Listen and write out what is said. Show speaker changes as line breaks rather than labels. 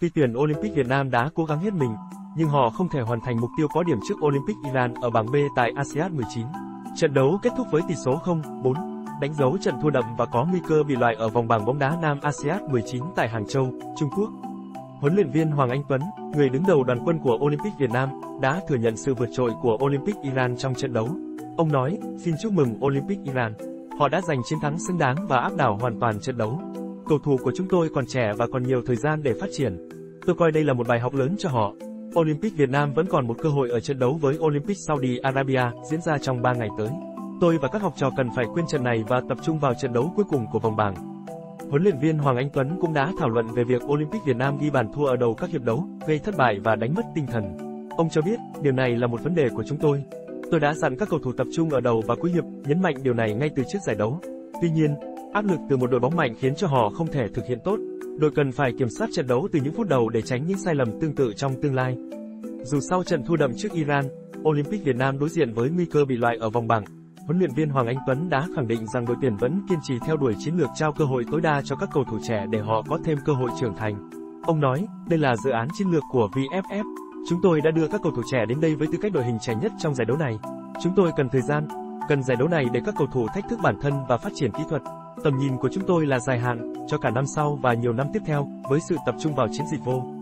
Tuy tuyển Olympic Việt Nam đã cố gắng hết mình, nhưng họ không thể hoàn thành mục tiêu có điểm trước Olympic Iran ở bảng B tại ASEAN 19. Trận đấu kết thúc với tỷ số 0-4, đánh dấu trận thua đậm và có nguy cơ bị loại ở vòng bảng bóng đá Nam ASEAN 19 tại Hàng Châu, Trung Quốc. Huấn luyện viên Hoàng Anh Tuấn, người đứng đầu đoàn quân của Olympic Việt Nam, đã thừa nhận sự vượt trội của Olympic Iran trong trận đấu. Ông nói, xin chúc mừng Olympic Iran. Họ đã giành chiến thắng xứng đáng và áp đảo hoàn toàn trận đấu. Cầu thủ của chúng tôi còn trẻ và còn nhiều thời gian để phát triển. Tôi coi đây là một bài học lớn cho họ. Olympic Việt Nam vẫn còn một cơ hội ở trận đấu với Olympic Saudi Arabia diễn ra trong 3 ngày tới. Tôi và các học trò cần phải quên trận này và tập trung vào trận đấu cuối cùng của vòng bảng. Huấn luyện viên Hoàng Anh Tuấn cũng đã thảo luận về việc Olympic Việt Nam ghi bàn thua ở đầu các hiệp đấu, gây thất bại và đánh mất tinh thần. Ông cho biết, điều này là một vấn đề của chúng tôi. Tôi đã dặn các cầu thủ tập trung ở đầu và cuối hiệp, nhấn mạnh điều này ngay từ trước giải đấu. Tuy nhiên, áp lực từ một đội bóng mạnh khiến cho họ không thể thực hiện tốt. Đội cần phải kiểm soát trận đấu từ những phút đầu để tránh những sai lầm tương tự trong tương lai. Dù sau trận thua đậm trước Iran, Olympic Việt Nam đối diện với nguy cơ bị loại ở vòng bảng, huấn luyện viên Hoàng Anh Tuấn đã khẳng định rằng đội tuyển vẫn kiên trì theo đuổi chiến lược trao cơ hội tối đa cho các cầu thủ trẻ để họ có thêm cơ hội trưởng thành. Ông nói, đây là dự án chiến lược của VFF. Chúng tôi đã đưa các cầu thủ trẻ đến đây với tư cách đội hình trẻ nhất trong giải đấu này. Chúng tôi cần thời gian, cần giải đấu này để các cầu thủ thách thức bản thân và phát triển kỹ thuật. Tầm nhìn của chúng tôi là dài hạn, cho cả năm sau và nhiều năm tiếp theo, với sự tập trung vào chiến dịch vô.